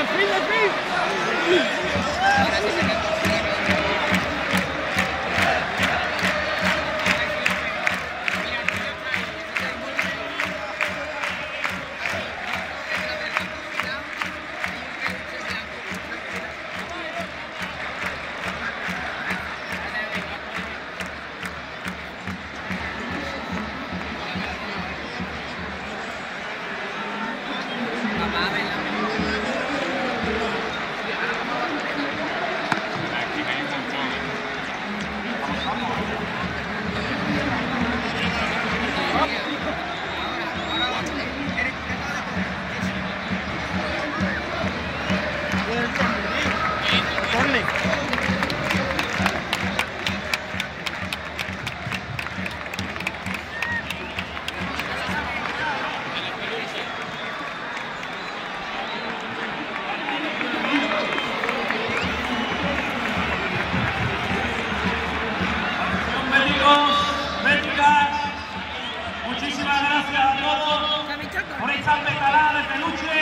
¡Desfil, desfil! San Betalá de Peluche.